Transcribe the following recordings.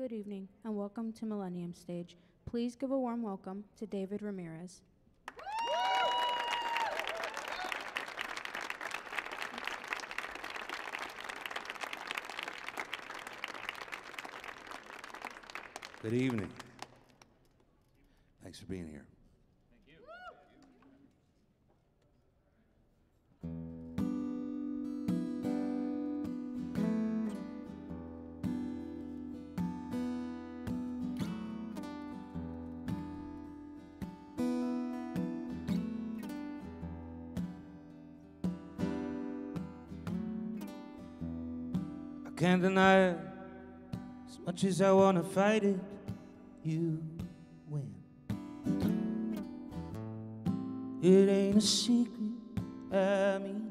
Good evening and welcome to Millennium Stage. Please give a warm welcome to David Ramirez. Good evening. Thanks for being here. Can't deny it. As much as I wanna fight it, you win. It ain't a secret, I mean,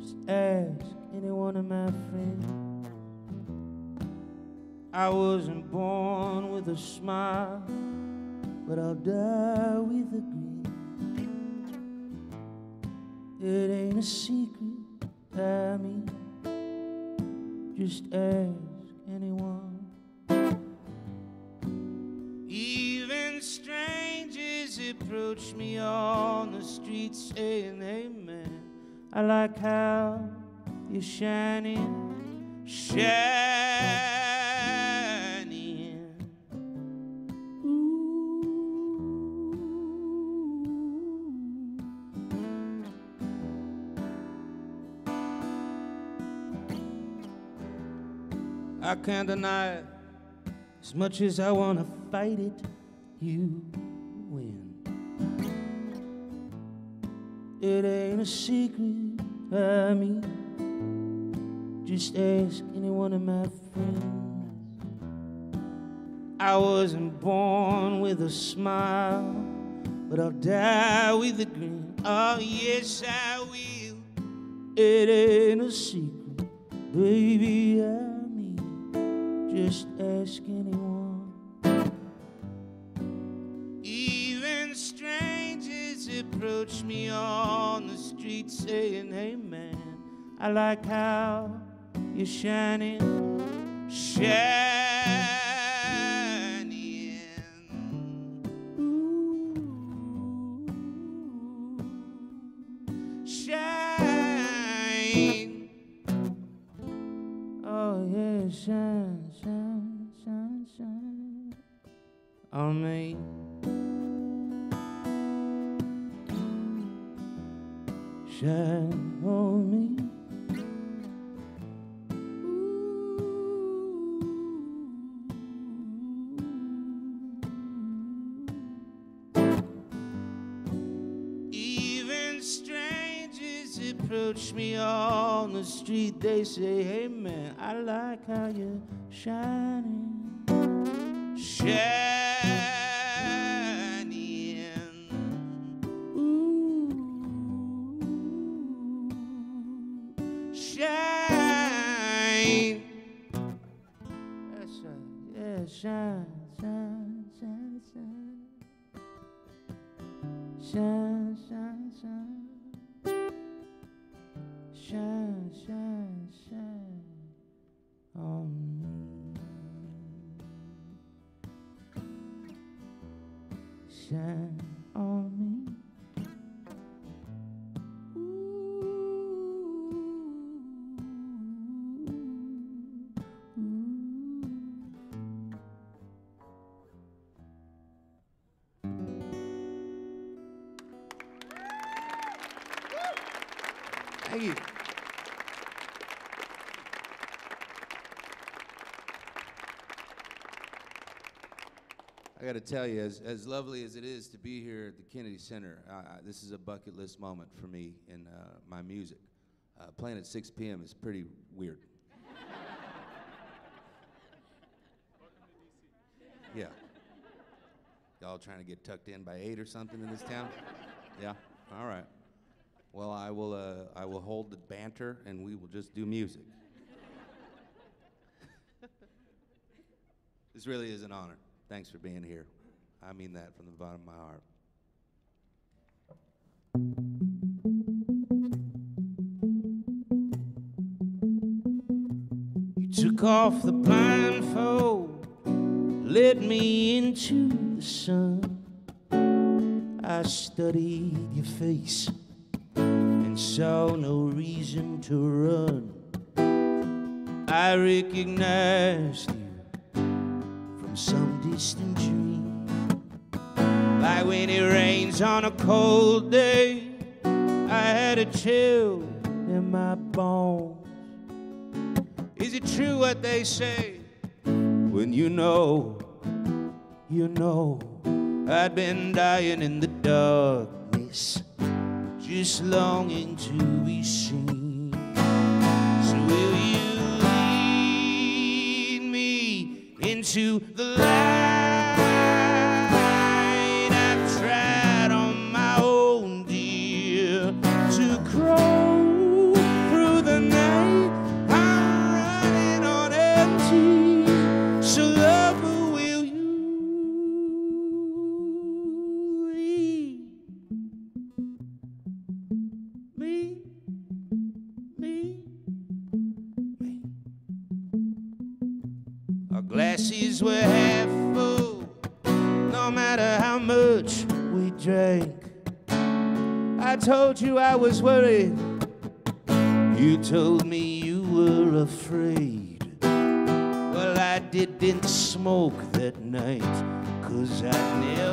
just ask any one of my friends. I wasn't born with a smile, but I'll die with a grin. It ain't a secret, just ask anyone. Even strangers approach me on the street saying, Amen. I like how you're shining, shining. Can't deny it. As much as I wanna fight it, you win. It ain't a secret, I mean, just ask any one of my friends. I wasn't born with a smile, but I'll die with a grin. Oh, yes, I will. It ain't a secret, baby, I just ask anyone. Even strangers approach me on the street saying, Hey man, I like how you're shining, shining. Street. They say, Hey man, I like how you're shining. Shining. Ooh. Shine. That's right. Yeah, shine, shine, shine, shine. Shine, shine, shine. Shine got to tell you, as, as lovely as it is to be here at the Kennedy Center, uh, this is a bucket list moment for me in uh, my music. Uh, playing at 6 p.m. is pretty weird. Yeah. Y'all trying to get tucked in by 8 or something in this town? Yeah? All right. Well, I will, uh, I will hold the banter and we will just do music. this really is an honor. Thanks for being here. I mean that from the bottom of my heart. You took off the blindfold led me into the sun. I studied your face and saw no reason to run. I recognized you distant dream. Like when it rains on a cold day, I had a chill in my bones. Is it true what they say? When you know, you know, I'd been dying in the darkness, just longing to be seen. So will you lead me into the light? Was worried. You told me you were afraid. Well, I didn't smoke that night, cause I never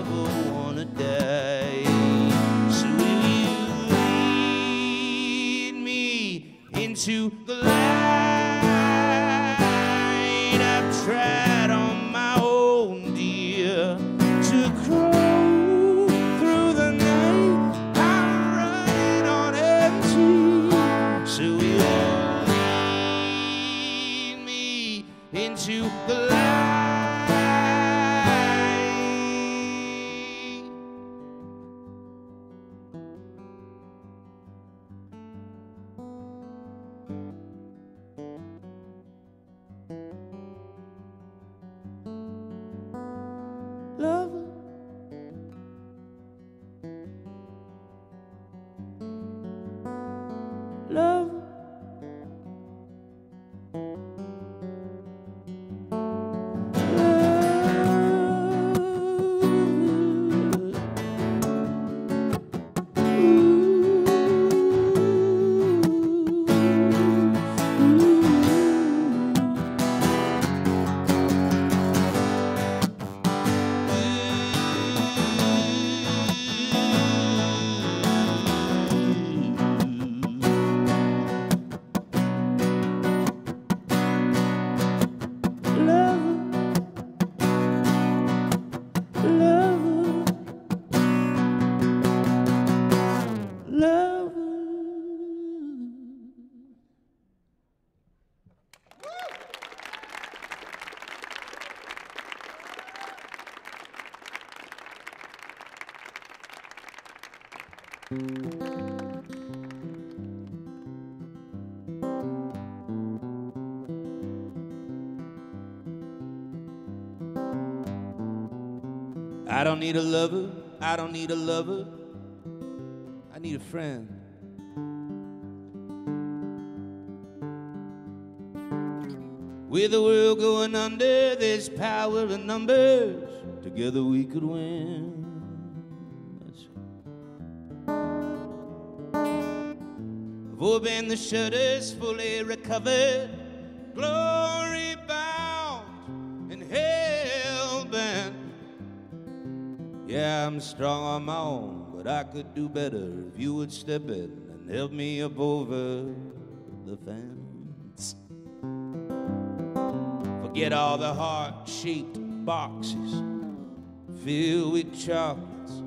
I don't need a lover. I don't need a lover. I need a friend. With the world going under, there's power in numbers. Together we could win. I've opened the shutters, fully recovered. Yeah, I'm strong on my own, but I could do better if you would step in and help me up over the fence. Forget all the heart shaped boxes filled with chocolates.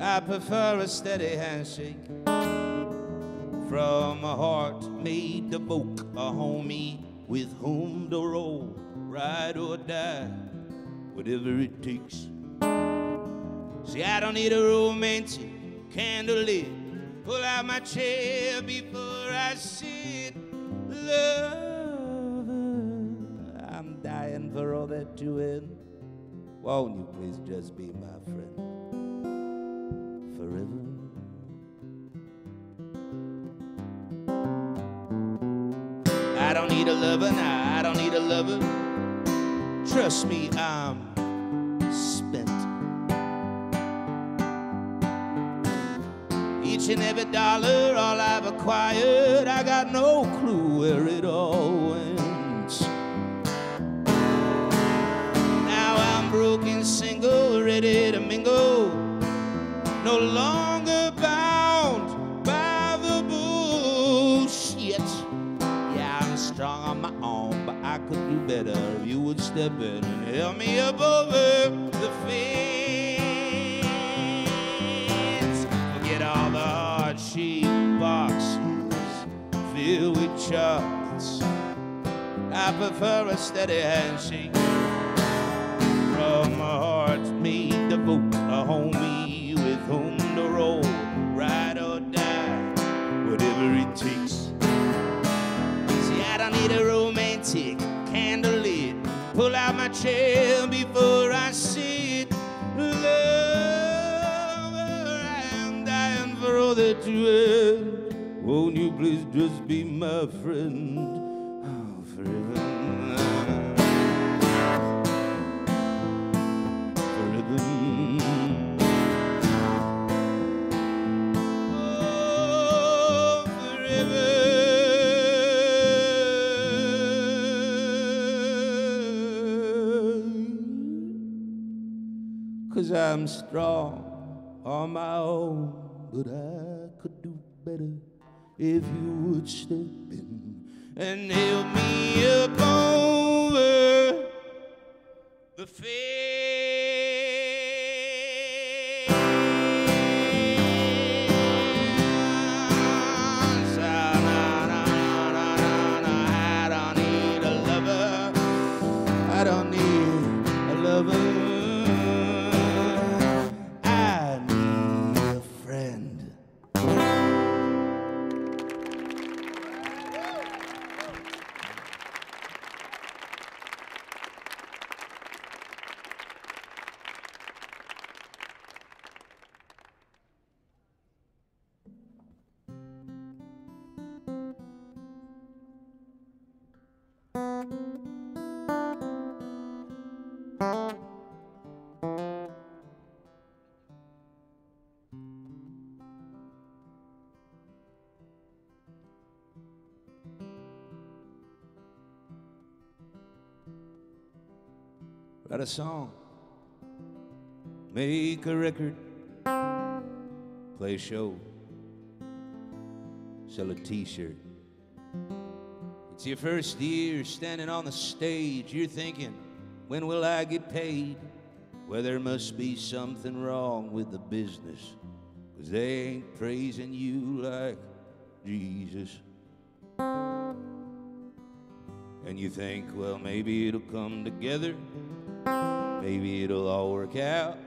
I prefer a steady handshake from a heart made to book a homie with whom to roll, ride or die, whatever it takes. See, I don't need a romantic candlelit. Pull out my chair before I sit. Lover, I'm dying for all that to end. Won't you please just be my friend forever? I don't need a lover now, I don't need a lover. trust me, I'm Each every dollar, all I've acquired, I got no clue where it all went. Now I'm broken, single, ready to mingle, no longer bound by the bullshit. Yeah, I'm strong on my own, but I could do better if you would step in and help me up over the fence. Filled. I prefer a steady handshake from a heart to vote a homie with whom to roll, ride or die, whatever it takes. See, I don't need a romantic candlelit. Pull out my chair before I sit. Lover, I'm dying for all that. You please just be my friend oh, forever? Oh, forever. Cause I'm strong on my own, but I could do better if you would step in and help me up over the fence. Write a song, make a record, play a show, sell a t shirt. It's your first year standing on the stage. You're thinking, when will I get paid? Well, there must be something wrong with the business, because they ain't praising you like Jesus. And you think, well, maybe it'll come together. Maybe it'll all work out.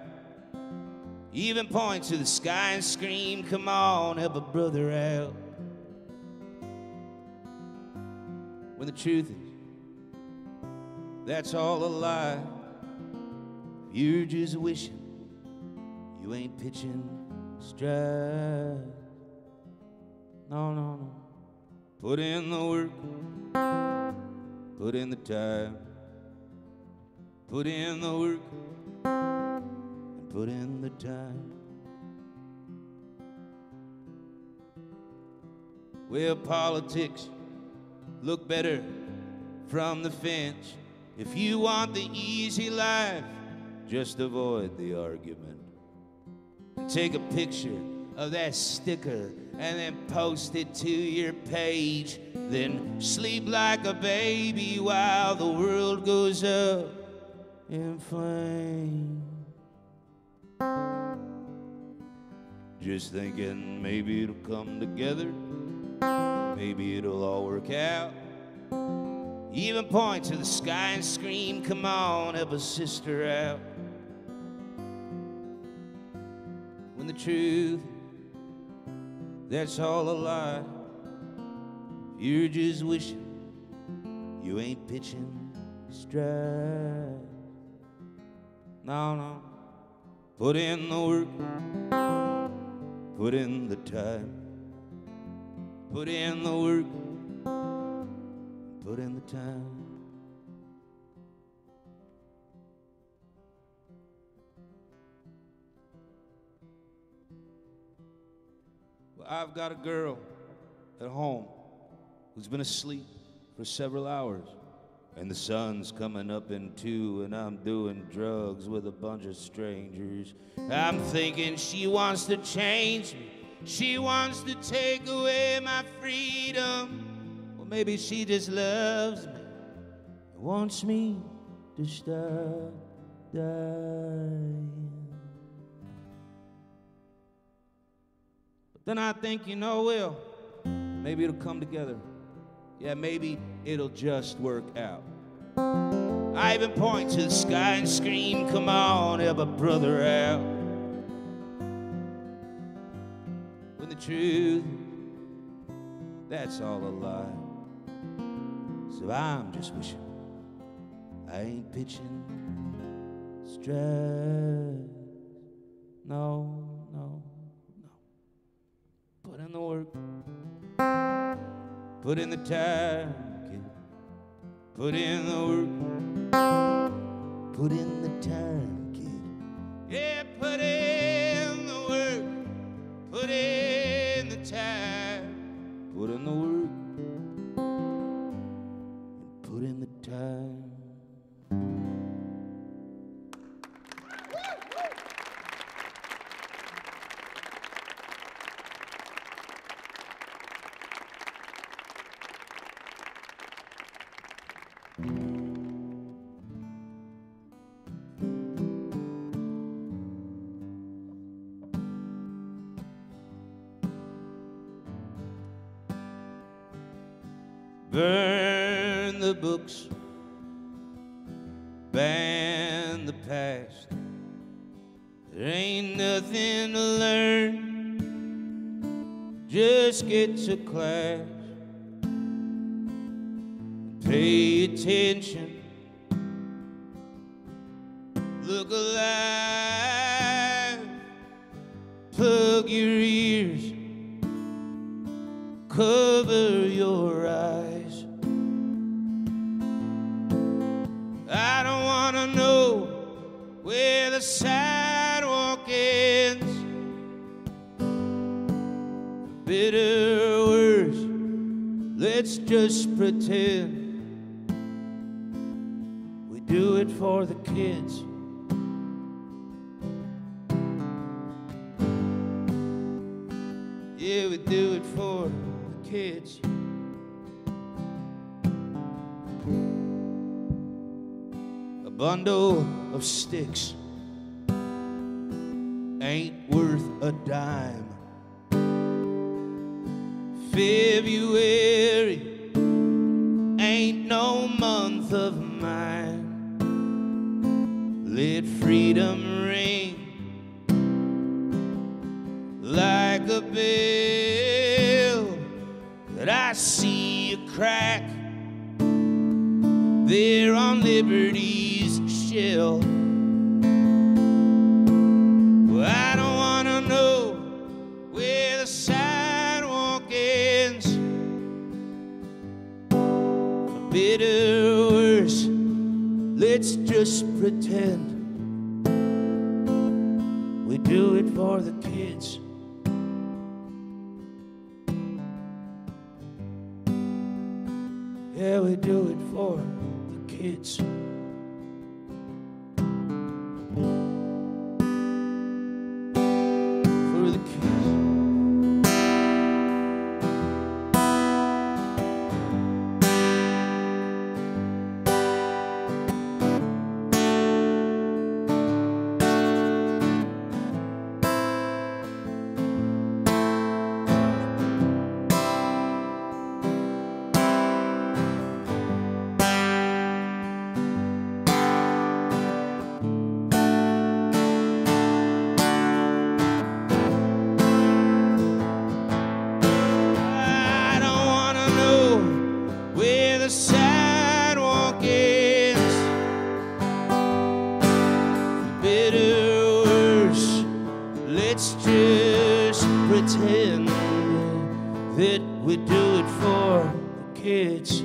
Even point to the sky and scream, Come on, help a brother out. When the truth is, that's all a lie. You're just wishing you ain't pitching stride. No, no, no. Put in the work, put in the time. Put in the work and put in the time. Well, politics look better from the fence. If you want the easy life, just avoid the argument. And take a picture of that sticker and then post it to your page. Then sleep like a baby while the world goes up in flame. Just thinking maybe it'll come together, maybe it'll all work out. Even point to the sky and scream, Come on, help a sister out. When the truth, that's all a lie. You're just wishing you ain't pitching stride. No, no. Put in the work. Put in the time. Put in the work. Put in the time. Well, I've got a girl at home who's been asleep for several hours. And the sun's coming up in two, and I'm doing drugs with a bunch of strangers. I'm thinking she wants to change me. She wants to take away my freedom. Or maybe she just loves me and wants me to stop dying. But then I think, you know, Will, maybe it'll come together. Yeah, maybe it'll just work out. I even point to the sky and scream, Come on, help a brother out. When the truth, that's all a lie. So I'm just wishing I ain't pitching stress. No, no, no. Put in the work. Put in the time, kid. Put in the work. Put in the time, kid. Yeah, put in the work. Put in the time. Put in the work. And put in the time. Ain't worth a dime. February ain't no month of mine. Let freedom ring like a bell that I see a crack there on liberty's shell. Just pretend pretend that we do it for the kids.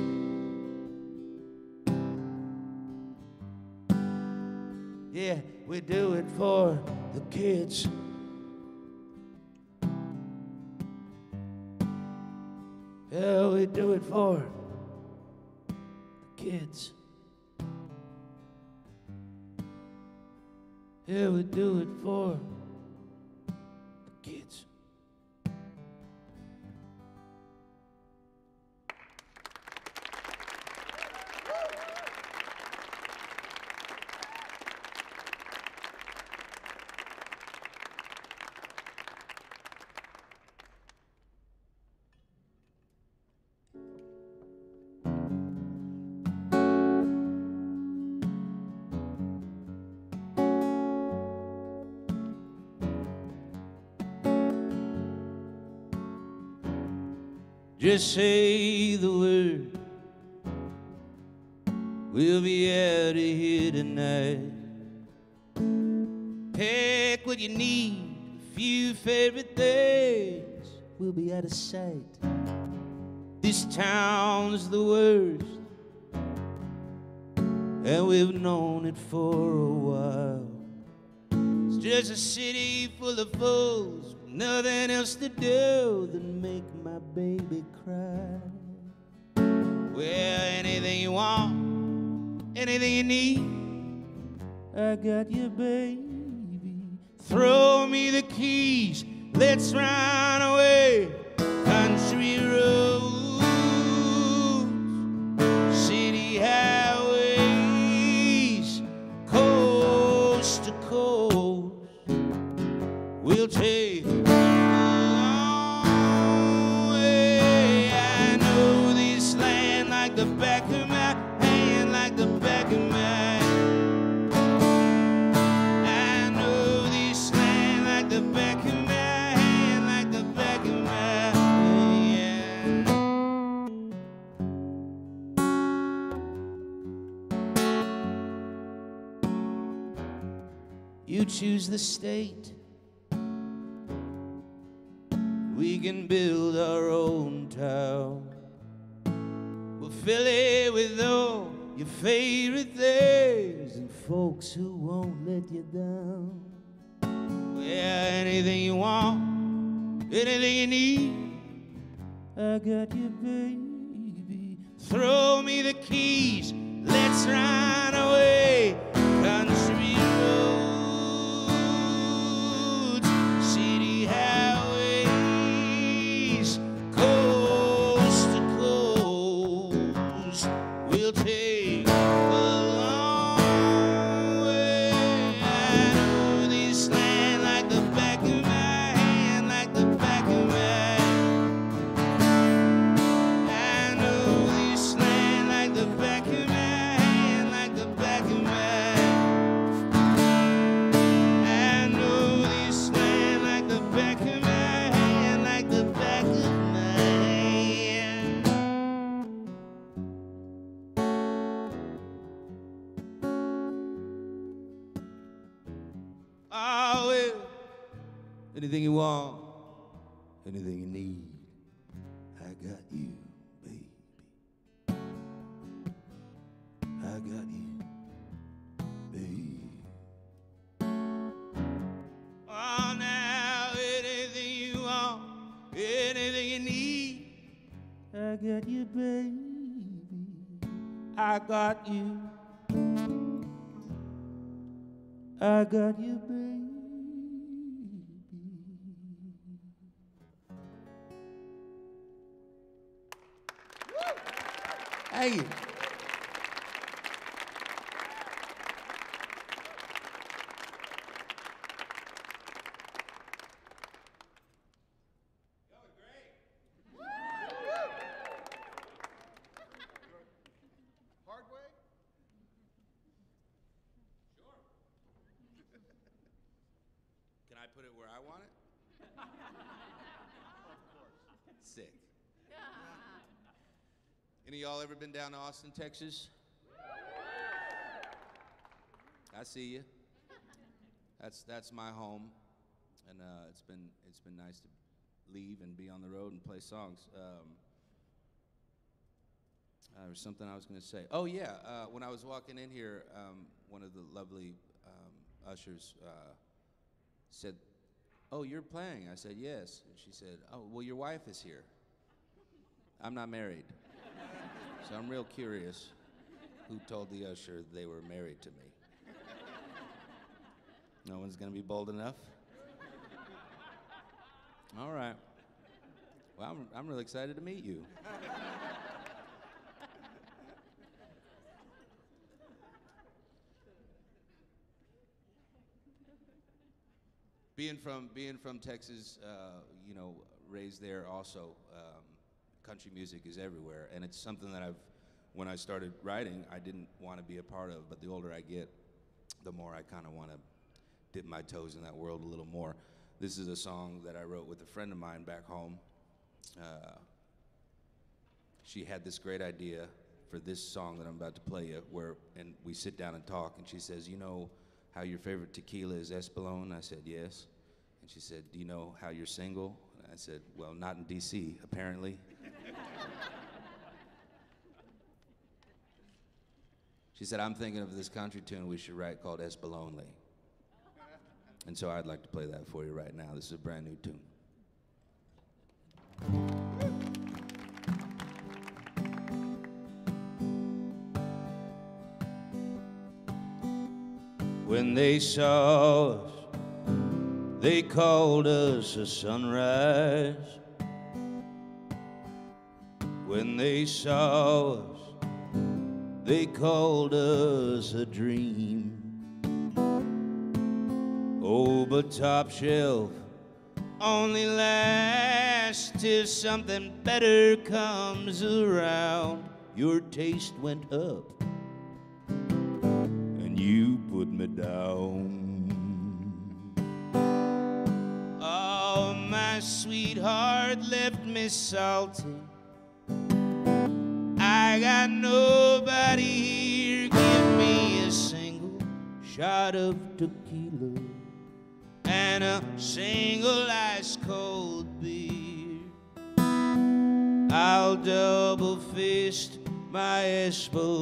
Yeah, we do it for the kids. Yeah, we do it for the kids. Yeah, we do it for Just say the word. We'll be out of here tonight. Pack what you need, a few favorite things. We'll be out of sight. This town's the worst, and we've known it for a while. It's just a city full of fools, nothing else to do than make baby cry. Well, anything you want, anything you need, I got you, baby. Throw me the keys, let's run away. Country roads, the state. We can build our own town. We'll fill it with all your favorite things and folks who won't let you down. Yeah, anything you want, anything you need, I got you, baby. Throw me the keys, let's run away. Anything you want, anything you need, I got you, baby. I got you, baby. Oh, now anything you want, anything you need, I got you, baby. I got you. I got you, down to Austin, Texas? I see you. That's that's my home, and uh, it's been it's been nice to leave and be on the road and play songs. Um, uh, there was something I was going to say. Oh yeah, uh, when I was walking in here, um, one of the lovely um, ushers uh, said, "Oh, you're playing?" I said, "Yes." And she said, "Oh, well, your wife is here." I'm not married. So I'm real curious who told the usher they were married to me. No one's going to be bold enough? All right. Well, I'm, I'm really excited to meet you. being from being from Texas, uh, you know, raised there also, um, country music is everywhere, and it's something that I've. When I started writing, I didn't want to be a part of, but the older I get, the more I kind of want to dip my toes in that world a little more. This is a song that I wrote with a friend of mine back home. Uh, she had this great idea for this song that I'm about to play you, where and we sit down and talk, and she says, "You know how your favorite tequila is Espolón?" I said, "Yes." And she said, "Do you know how you're single?" And I said, "Well, not in D.C. apparently." She said, "I'm thinking of this country tune we should write called Espolonly." And so I'd like to play that for you right now. This is a brand new tune. When they saw us, they called us a sunrise. When they saw us, they called us a dream. Oh, but top shelf only lasts till something better comes around. Your taste went up, and you put me down. Oh, my sweetheart left me salty. I got nobody here. Give me a single shot of tequila and a single ice cold beer. I'll double fist my Espolonly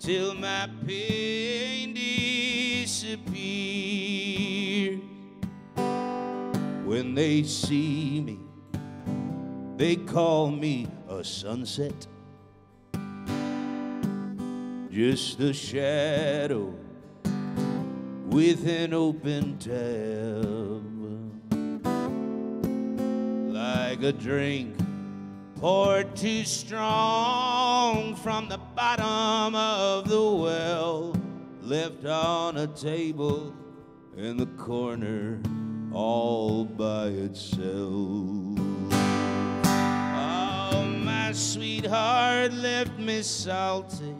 till my pain disappears. When they see me, they call me sunset. Just a shadow with an open tab. Like a drink poured too strong from the bottom of the well, left on a table in the corner all by itself. Sweetheart left me salty.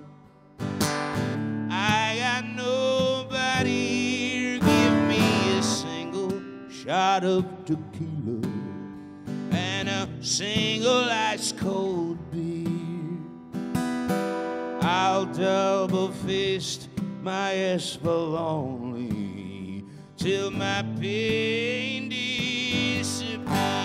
I got nobody here. Give me a single shot of tequila and a single ice cold beer. I'll double fist my Espolonly till my pain disappears.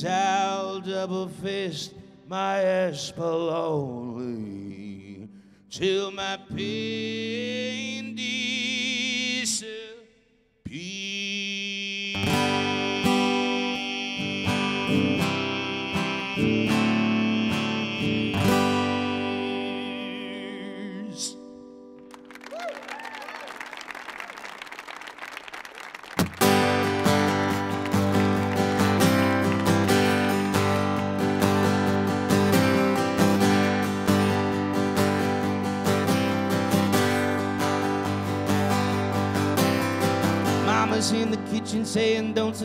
I'll double fist my Espolonly till my pain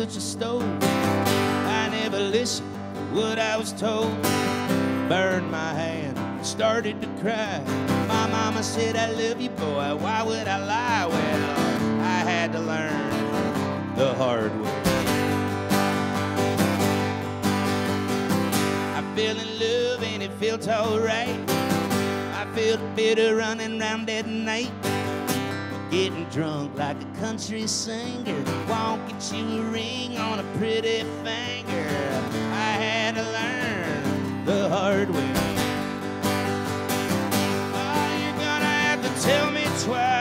touch the stove. I never listened to what I was told. Burned my hand, started to cry. My mama said, I love you, boy. Why would I lie? Well, I had to learn the hard way. I fell in love and it felt alright. I felt bitter running round at night. Getting drunk like a country singer. Won't get you a ring on a pretty finger. I had to learn the hard way. Oh, you're gonna have to tell me twice.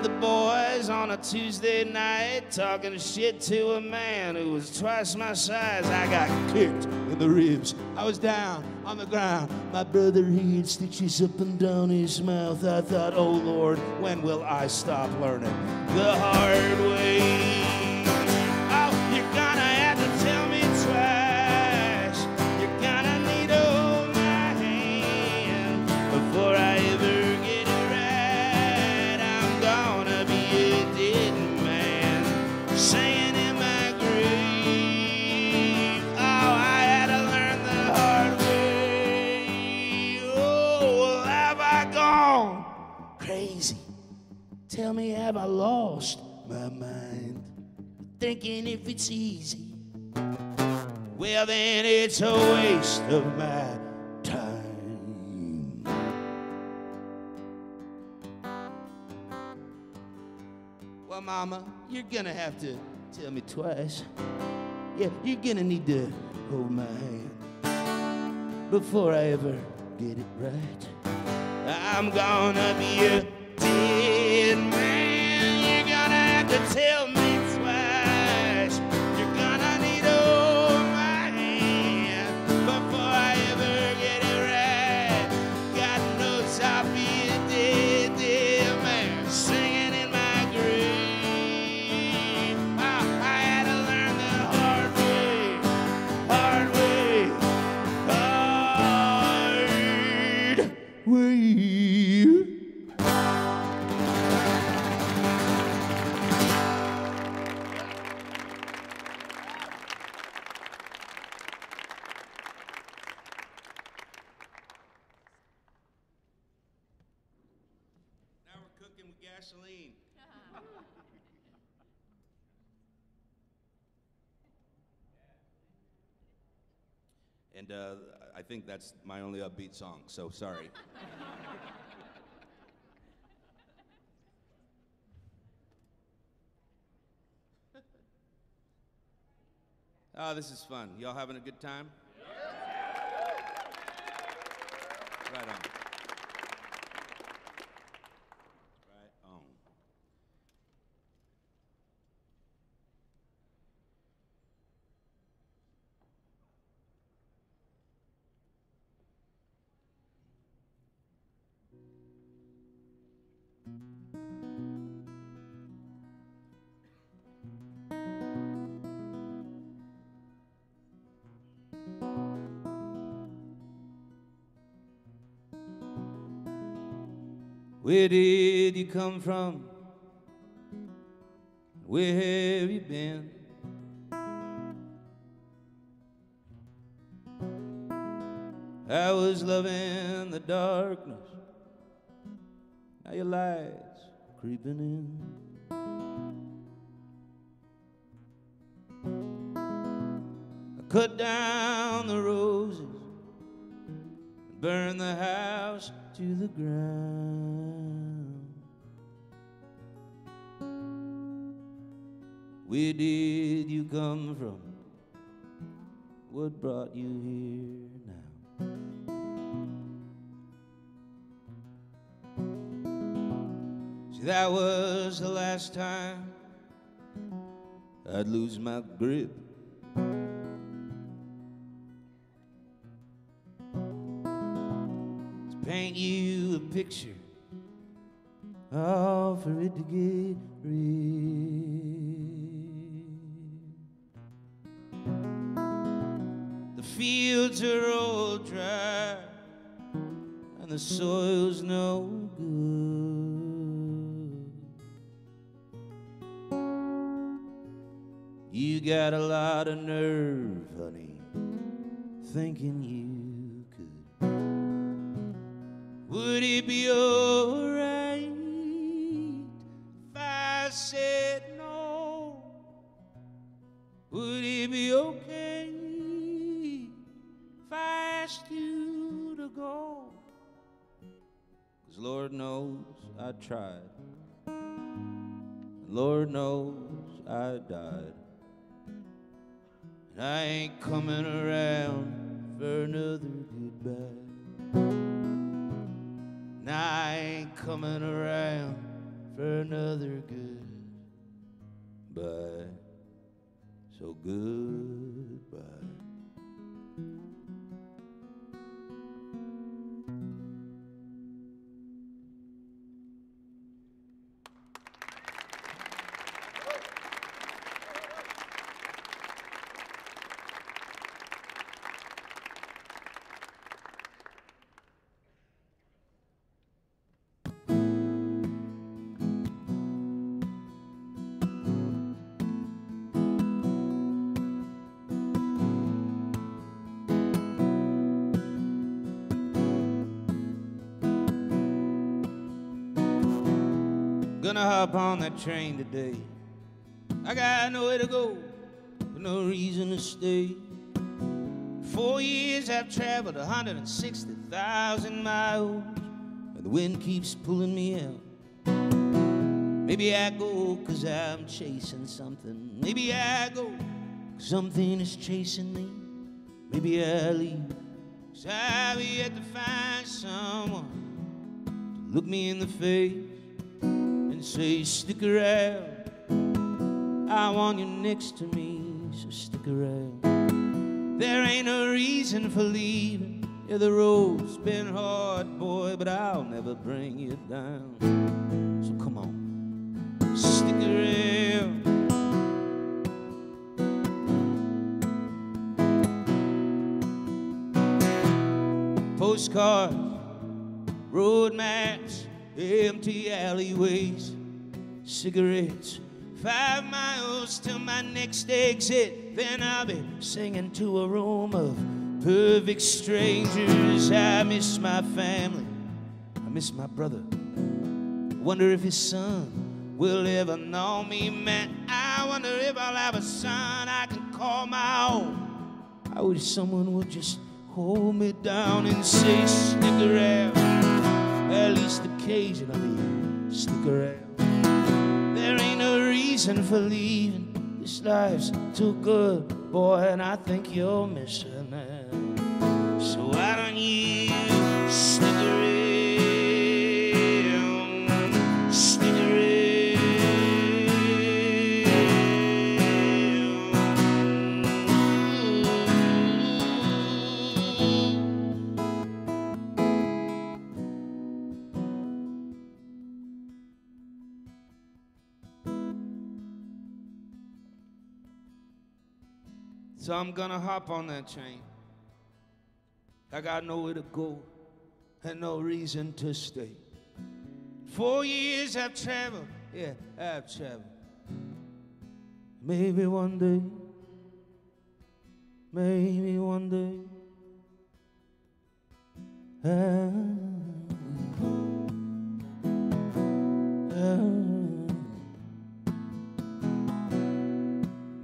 With the boys on a Tuesday night, talking shit to a man who was twice my size. I got kicked in the ribs. I was down on the ground. My brother, he had stitches up and down his mouth. I thought, oh Lord, when will I stop learning the hard way? Tell me, have I lost my mind? Thinking if it's easy, well, then it's a waste of my time. Well, Mama, you're gonna have to tell me twice. Yeah, you're gonna need to hold my hand before I ever get it right. I'm gonna be a tell me And uh, I think that's my only upbeat song, so sorry. oh, this is fun. Y'all having a good time? Right on. Where did you come from? Where have you been? I was loving the darkness. Now your lights creeping in. I cut down the roses burned the house to the ground. Where did you come from? What brought you here now? See, that was the last time I'd lose my grip. To paint you a picture, all for it to get real. Fields are all dry, and the soil's no good. You got a lot of nerve, honey, thinking you could Would it be alright if I said no? Would it be okay asked you to go? Cause Lord knows I tried. Lord knows I died. And I ain't coming around for another goodbye. And I ain't coming around for another goodbye. So goodbye. Gonna hop on that train today. I got nowhere to go, but no reason to stay. Four years I've traveled 160,000 miles, and the wind keeps pulling me out. Maybe I go cause I'm chasing something. Maybe I go cause something is chasing me. Maybe I leave cause I've yet to find someone to look me in the face say, stick around. I want you next to me, so stick around. There ain't no reason for leaving. Yeah, the road's been hard, boy, but I'll never bring you down. So come on, stick around. Postcards, road maps, empty alleyways, cigarettes, five miles to my next exit. Then I'll be singing to a room of perfect strangers. I miss my family, I miss my brother. Wonder if his son will ever know me, man. I wonder if I'll have a son I can call my own. I wish someone would just hold me down and say. At least occasionally, stick around. There ain't no reason for leaving. This life's too good, boy, and I think you're missing out. So why don't you stick around? So I'm gonna hop on that train. I got nowhere to go and no reason to stay. Four years I've traveled, yeah, I've traveled. Maybe one day, maybe one day, I will.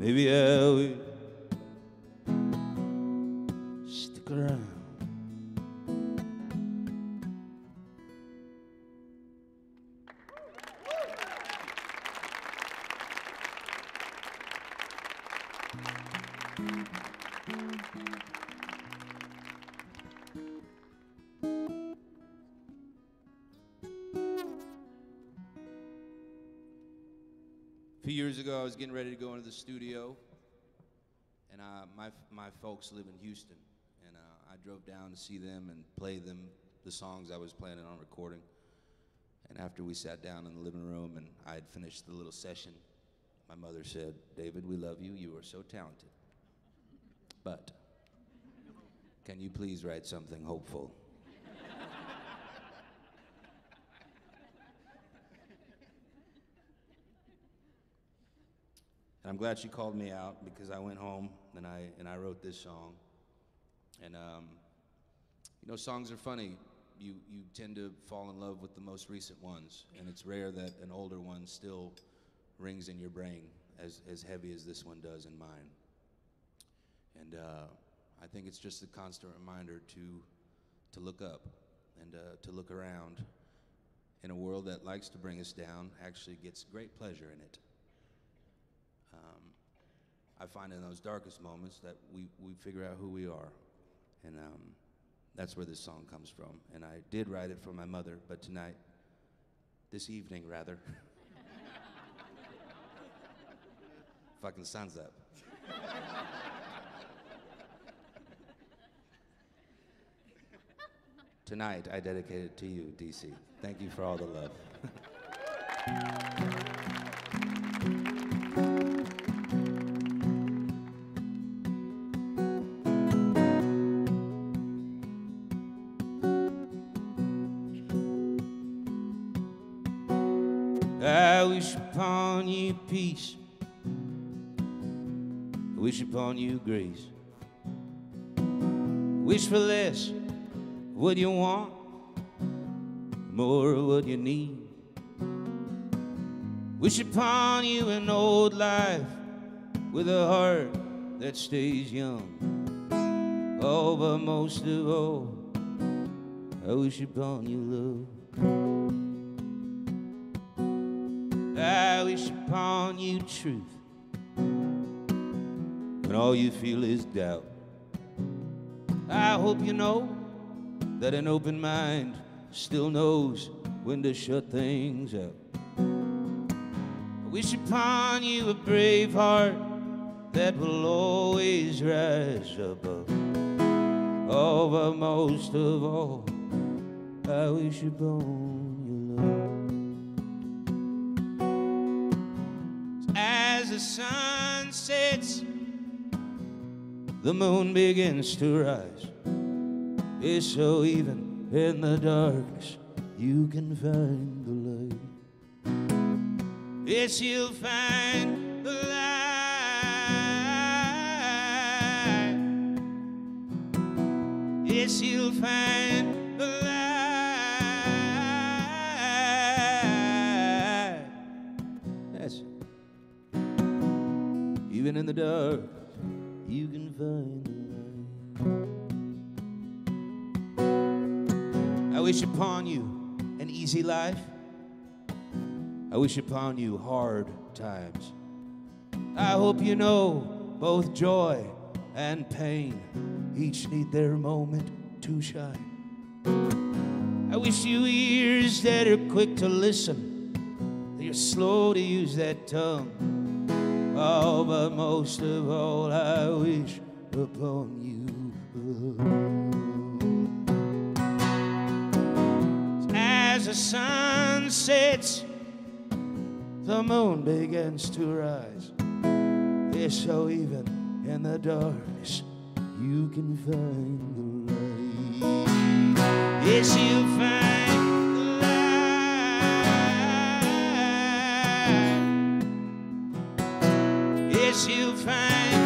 Maybe I will around. A few years ago, I was getting ready to go into the studio, and uh, my my folks live in Houston, I drove down to see them and play them the songs I was planning on recording. And after we sat down in the living room and I had finished the little session, my mother said, "David, we love you. You are so talented, but can you please write something hopeful?" And I'm glad she called me out because I went home and I and I wrote this song. And um, you know, songs are funny. you, you tend to fall in love with the most recent ones, and it's rare that an older one still rings in your brain as, as heavy as this one does in mine. And uh, I think it's just a constant reminder to, to look up and uh, to look around in a world that likes to bring us down, actually gets great pleasure in it. Um, I find in those darkest moments that we, we figure out who we are. And um, that's where this song comes from. And I did write it for my mother, but tonight, this evening rather, fucking sun's up. Tonight, I dedicate it to you, DC. Thank you for all the love. upon you peace. I wish upon you grace. Wish for less what you want, more of what you need. Wish upon you an old life with a heart that stays young. Oh, but most of all, I wish upon you love. I wish upon you truth when all you feel is doubt. I hope you know that an open mind still knows when to shut things out. I wish upon you a brave heart that will always rise above. Oh, but most of all, I wish upon you love. The sun sets, the moon begins to rise. It's so even in the darkness, you can find the light. Yes, you'll find the light. Yes, you'll find the light. In the dark, you can find the light. I wish upon you an easy life. I wish upon you hard times. I hope you know both joy and pain each need their moment to shine. I wish you ears that are quick to listen, that you're slow to use that tongue. Oh, but most of all, I wish upon you. As the sun sets, the moon begins to rise. It's so even in the darkness, you can find the light. Yes, you find Yes, you find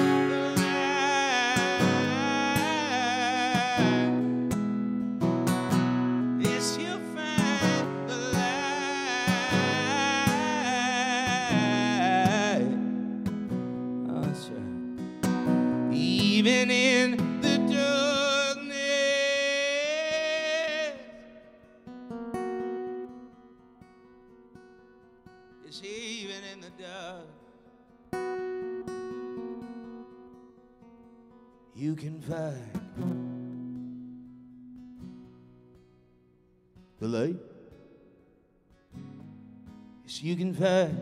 Can the light. You can find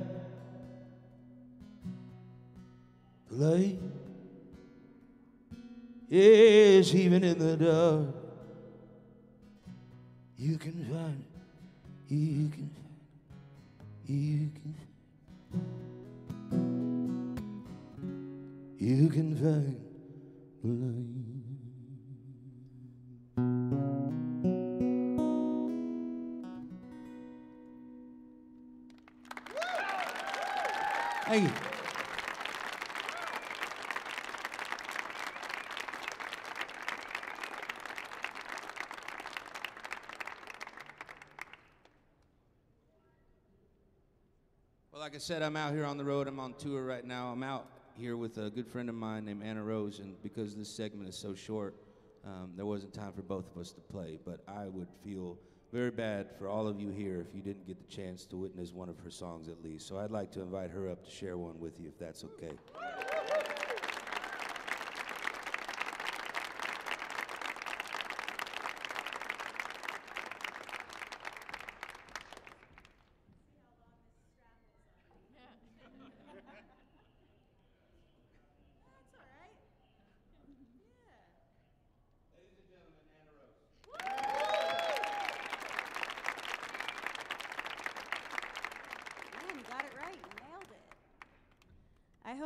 the light. Yes, even in the dark, you can find it. You can find it. You can. You can find the light. Thank you. Well, like I said, I'm out here on the road. I'm on tour right now. I'm out here with a good friend of mine named Anna Rose, and because this segment is so short, um, there wasn't time for both of us to play, but I would feel very bad for all of you here if you didn't get the chance to witness one of her songs at least. So I'd like to invite her up to share one with you if that's okay.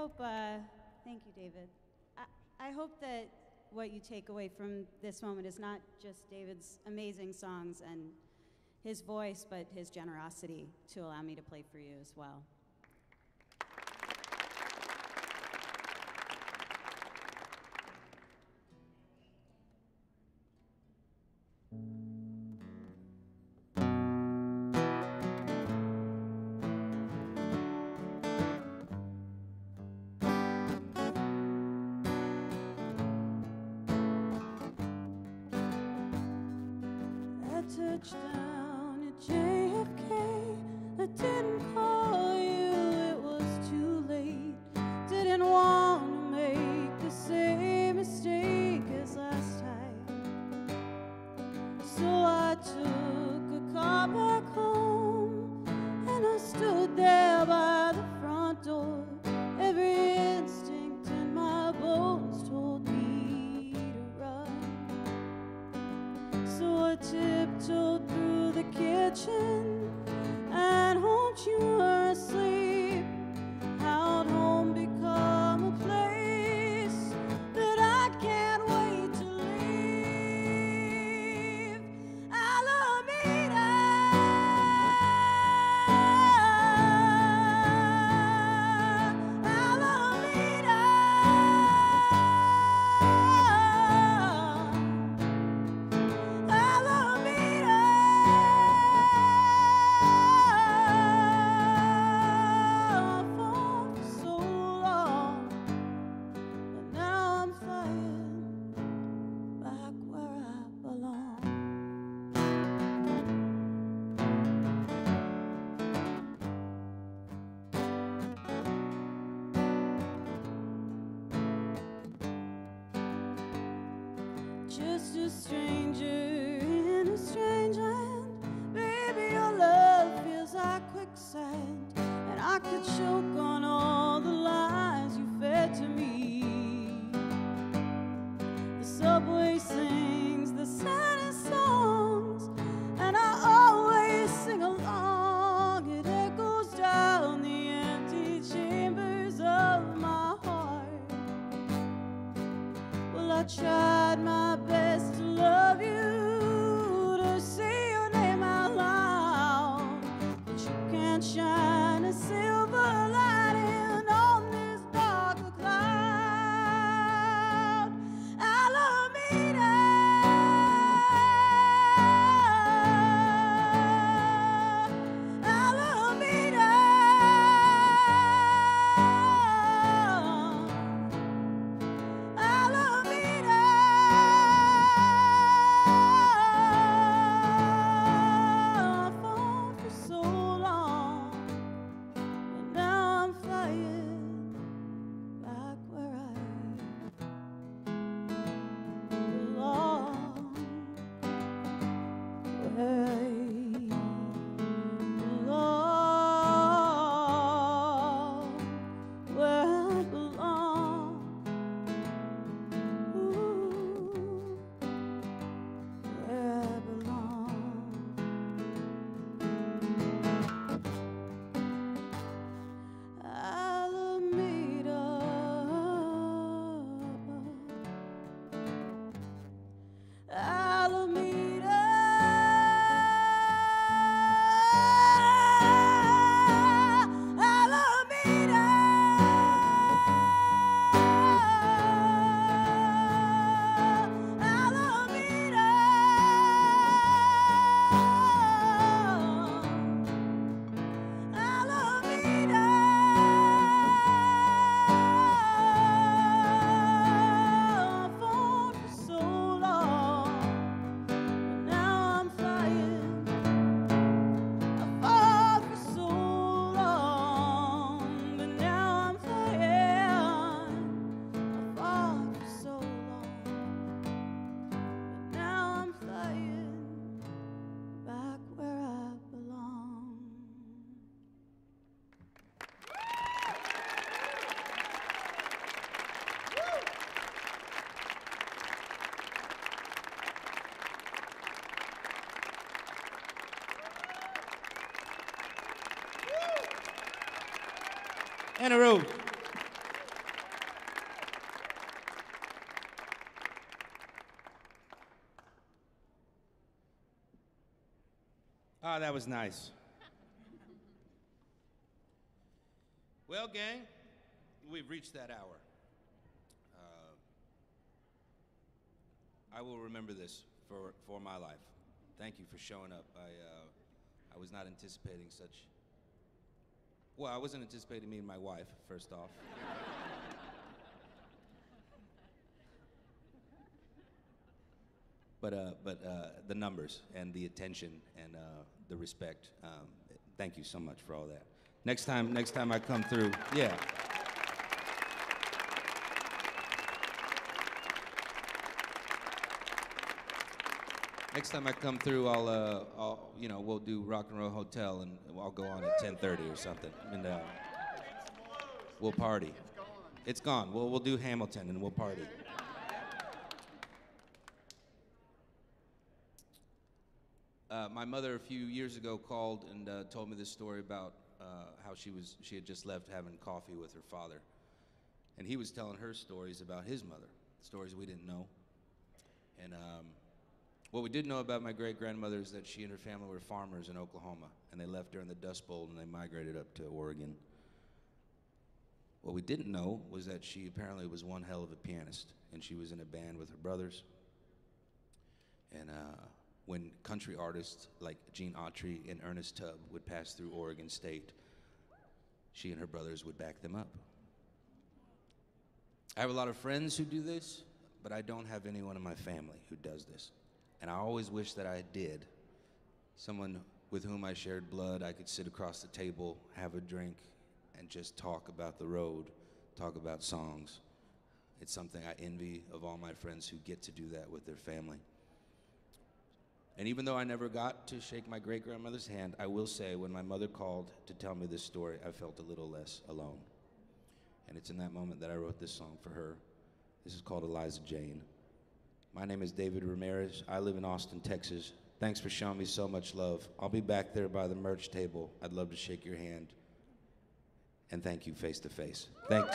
hope, uh, thank you, David. I, I hope that what you take away from this moment is not just David's amazing songs and his voice, but his generosity to allow me to play for you as well. touchdown. Ah, that was nice. Well, gang, we've reached that hour. Uh, I will remember this for, for my life. Thank you for showing up. I, uh, I was not anticipating such. Well, I wasn't anticipating meeting my wife, first off. but uh, but uh, the numbers and the attention and uh, the respect. Um, thank you so much for all that. Next time, next time I come through, yeah. Next time I come through, I'll, uh, I'll, you know, we'll do Rock and Roll Hotel, and I'll go on at 10:30 or something, and uh, we'll party. It's gone. We'll we'll do Hamilton, and we'll party. Uh, my mother a few years ago called and uh, told me this story about uh, how she was she had just left having coffee with her father, and he was telling her stories about his mother, stories we didn't know. And um, what we did know about my great grandmother is that she and her family were farmers in Oklahoma, and they left during the Dust Bowl and they migrated up to Oregon. What we didn't know was that she apparently was one hell of a pianist, and she was in a band with her brothers. And uh, when country artists like Gene Autry and Ernest Tubb would pass through Oregon State, she and her brothers would back them up. I have a lot of friends who do this, but I don't have anyone in my family who does this. And I always wish that I did. Someone with whom I shared blood, I could sit across the table, have a drink, and just talk about the road, talk about songs. It's something I envy of all my friends who get to do that with their family. And even though I never got to shake my great grandmother's hand, I will say when my mother called to tell me this story, I felt a little less alone. And it's in that moment that I wrote this song for her. This is called Eliza Jane. My name is David Ramirez. I live in Austin, Texas. Thanks for showing me so much love. I'll be back there by the merch table. I'd love to shake your hand. And thank you face to face. Thanks.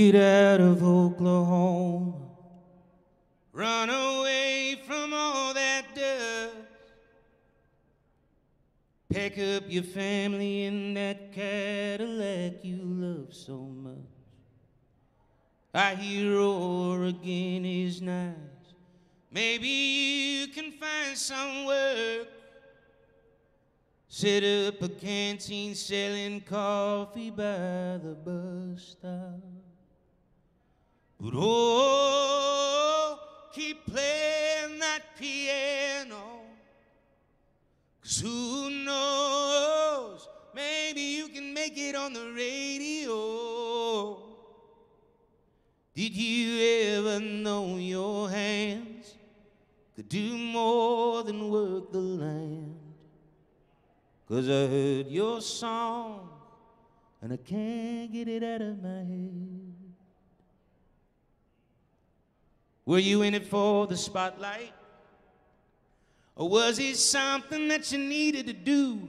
Get out of Oklahoma. Run away from all that dust. Pack up your family in that Cadillac you love so much. I hear Oregon is nice. Maybe you can find some work. Set up a canteen selling coffee by the bus stop. But oh, keep playing that piano. Cause who knows? Maybe you can make it on the radio. Did you ever know your hands could do more than work the land? Cause I heard your song and I can't get it out of my head. Were you in it for the spotlight? Or was it something that you needed to do?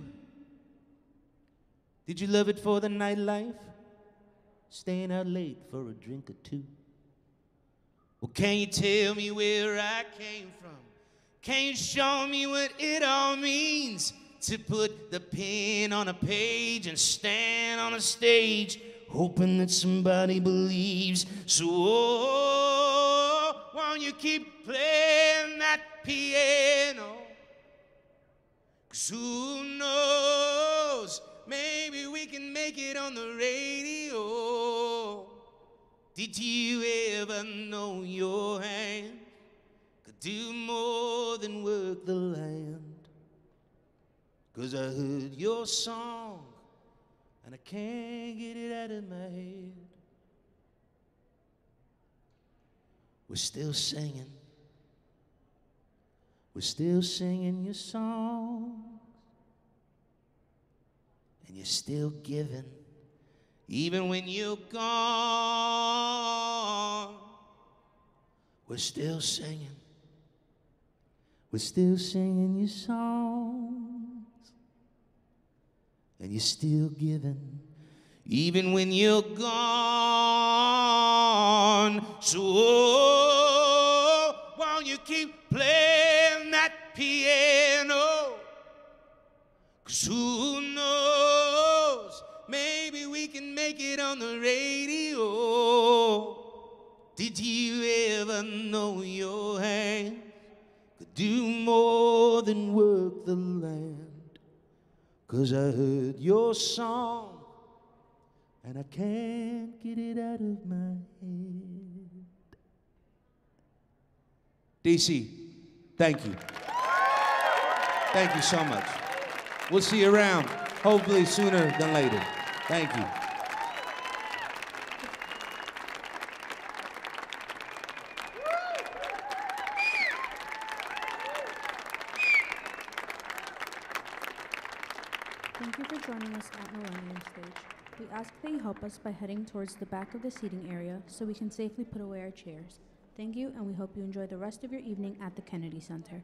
Did you love it for the nightlife? Staying out late for a drink or two? Well, can you tell me where I came from? Can you show me what it all means to put the pen on a page and stand on a stage, hoping that somebody believes? So, oh, you keep playing that piano? Cause who knows? Maybe we can make it on the radio. Did you ever know your hand could do more than work the land? Cause I heard your song and I can't get it out of my head. We're still singing. We're still singing your songs. And you're still giving, even when you're gone. We're still singing. We're still singing your songs. And you're still giving, even when you're gone. So, oh, won't you keep playing that piano? Cause who knows? Maybe we can make it on the radio. Did you ever know your hands could do more than work the land? Cause I heard your song and I can't get it out of my head. DC, thank you. Thank you so much. We'll see you around, hopefully sooner than later. Thank you. Thank you for joining us at Millennium Stage. We ask that you help us by heading towards the back of the seating area so we can safely put away our chairs. Thank you, and we hope you enjoy the rest of your evening at the Kennedy Center.